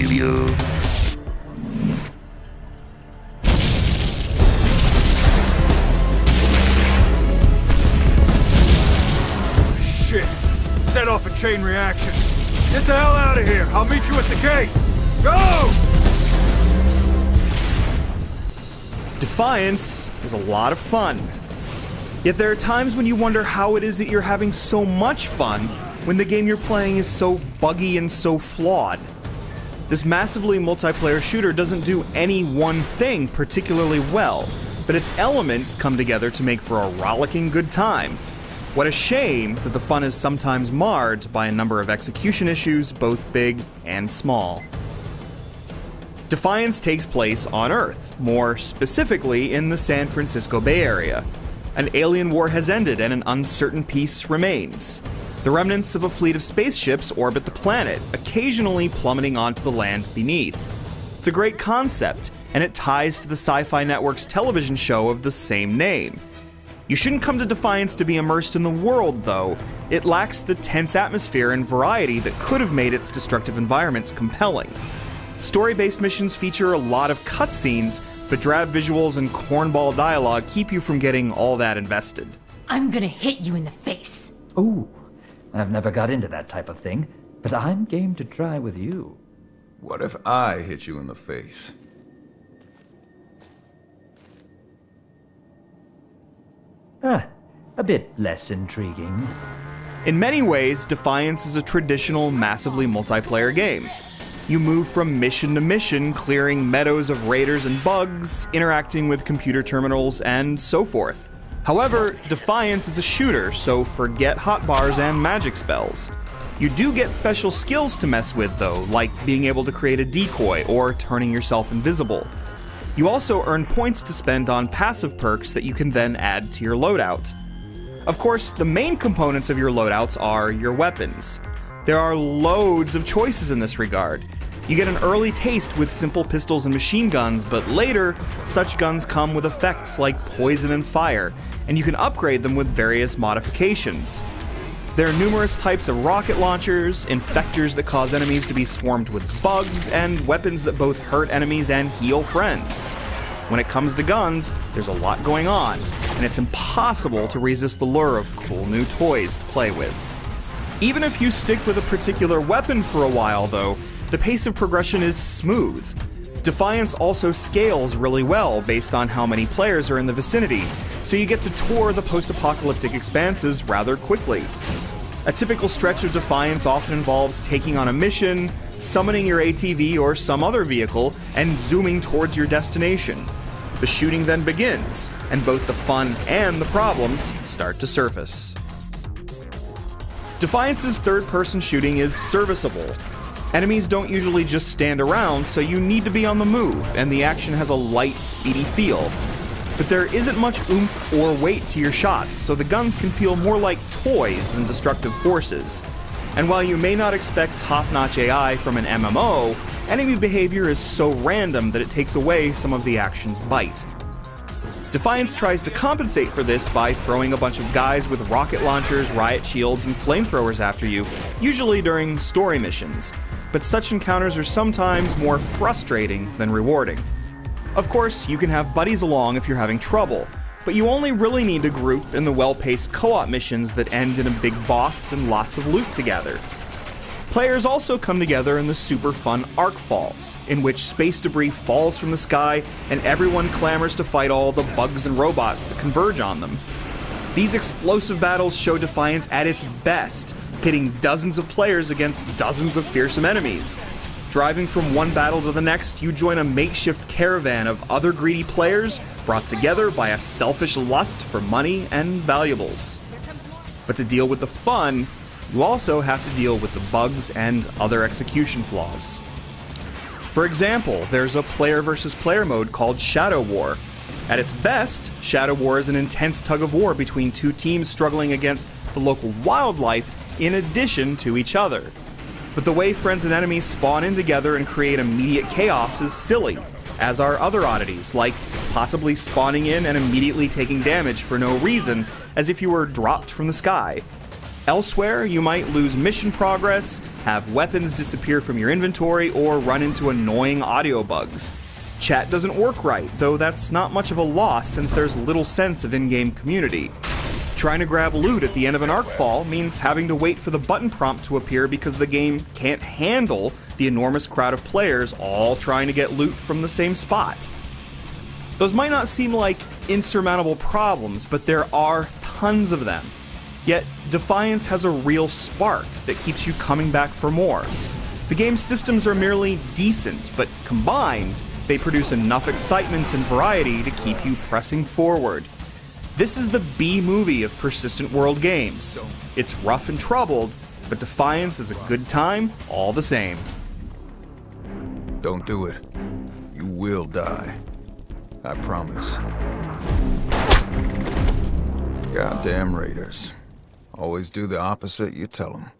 failure. Shit. Set off a chain reaction. Get the hell out of here. I'll meet you at the gate. Go! Defiance is a lot of fun. Yet there are times when you wonder how it is that you're having so much fun when the game you're playing is so buggy and so flawed. This massively multiplayer shooter doesn't do any one thing particularly well, but its elements come together to make for a rollicking good time. What a shame that the fun is sometimes marred by a number of execution issues, both big and small. Defiance takes place on Earth, more specifically in the San Francisco Bay Area. An alien war has ended and an uncertain peace remains. The remnants of a fleet of spaceships orbit the planet, occasionally plummeting onto the land beneath. It's a great concept, and it ties to the Sci Fi Network's television show of the same name. You shouldn't come to Defiance to be immersed in the world, though. It lacks the tense atmosphere and variety that could have made its destructive environments compelling. Story based missions feature a lot of cutscenes, but drab visuals and cornball dialogue keep you from getting all that invested. I'm gonna hit you in the face. Ooh, I've never got into that type of thing, but I'm game to try with you. What if I hit you in the face? Ah, a bit less intriguing. In many ways, Defiance is a traditional, massively multiplayer game. You move from mission to mission, clearing meadows of raiders and bugs, interacting with computer terminals, and so forth. However, Defiance is a shooter, so forget hotbars and magic spells. You do get special skills to mess with, though, like being able to create a decoy or turning yourself invisible. You also earn points to spend on passive perks that you can then add to your loadout. Of course, the main components of your loadouts are your weapons. There are loads of choices in this regard. You get an early taste with simple pistols and machine guns, but later, such guns come with effects like poison and fire, and you can upgrade them with various modifications. There are numerous types of rocket launchers, infectors that cause enemies to be swarmed with bugs, and weapons that both hurt enemies and heal friends. When it comes to guns, there's a lot going on, and it's impossible to resist the lure of cool new toys to play with. Even if you stick with a particular weapon for a while, though, the pace of progression is smooth. Defiance also scales really well based on how many players are in the vicinity, so you get to tour the post apocalyptic expanses rather quickly. A typical stretch of Defiance often involves taking on a mission, summoning your ATV or some other vehicle, and zooming towards your destination. The shooting then begins, and both the fun and the problems start to surface. Defiance's third person shooting is serviceable. Enemies don't usually just stand around, so you need to be on the move, and the action has a light, speedy feel. But there isn't much oomph or weight to your shots, so the guns can feel more like toys than destructive forces. And while you may not expect top notch AI from an MMO, enemy behavior is so random that it takes away some of the action's bite. Defiance tries to compensate for this by throwing a bunch of guys with rocket launchers, riot shields, and flamethrowers after you, usually during story missions. But such encounters are sometimes more frustrating than rewarding. Of course, you can have buddies along if you're having trouble, but you only really need a group in the well paced co op missions that end in a big boss and lots of loot together. Players also come together in the super fun Arkfalls, in which space debris falls from the sky and everyone clamors to fight all the bugs and robots that converge on them. These explosive battles show Defiance at its best, pitting dozens of players against dozens of fearsome enemies. Driving from one battle to the next, you join a makeshift caravan of other greedy players brought together by a selfish lust for money and valuables. But to deal with the fun, you also have to deal with the bugs and other execution flaws. For example, there's a player versus player mode called Shadow War. At its best, Shadow War is an intense tug of war between two teams struggling against the local wildlife in addition to each other. But the way friends and enemies spawn in together and create immediate chaos is silly, as are other oddities, like possibly spawning in and immediately taking damage for no reason, as if you were dropped from the sky. Elsewhere, you might lose mission progress, have weapons disappear from your inventory, or run into annoying audio bugs. Chat doesn't work right, though that's not much of a loss since there's little sense of in game community. Trying to grab loot at the end of an arkfall means having to wait for the button prompt to appear because the game can't handle the enormous crowd of players all trying to get loot from the same spot. Those might not seem like insurmountable problems, but there are tons of them. Yet, Defiance has a real spark that keeps you coming back for more. The game's systems are merely decent, but combined, they produce enough excitement and variety to keep you pressing forward. This is the B movie of persistent world games. It's rough and troubled, but Defiance is a good time all the same. Don't do it. You will die. I promise. Goddamn raiders. Always do the opposite you tell them.